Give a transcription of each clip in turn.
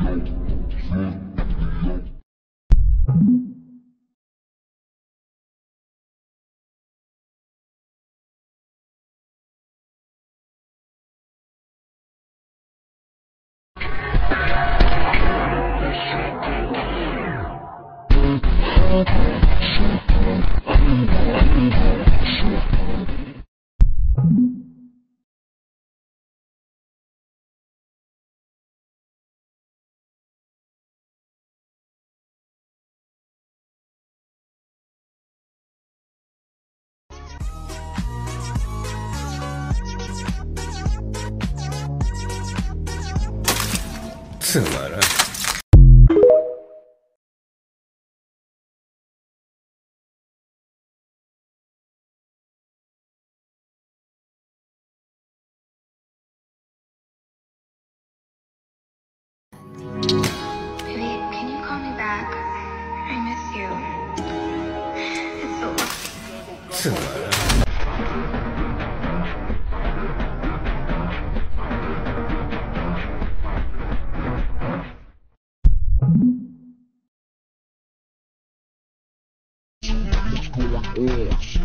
Thank you. ま bitch.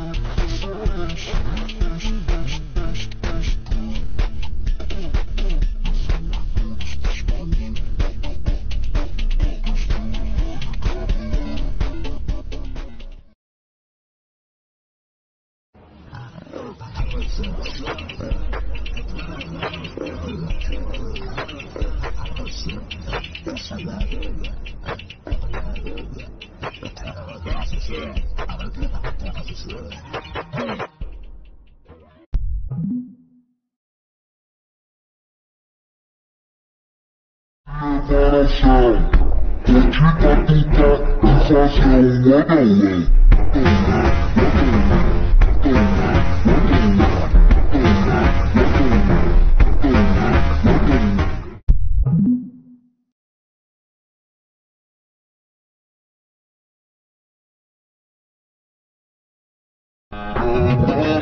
Yeah. coração. Perdida pica e fazer um runaway.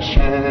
Yeah.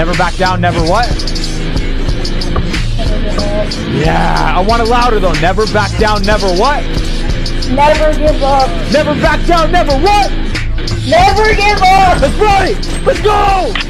Never back down, never what? Yeah, I want it louder though. Never back down, never what? Never give up. Never back down, never what? Never give up. That's right! Let's go!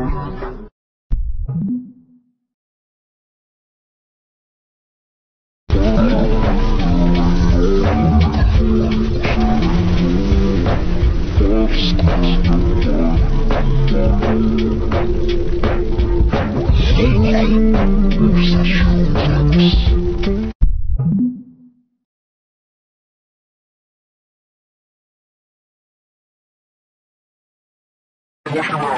Never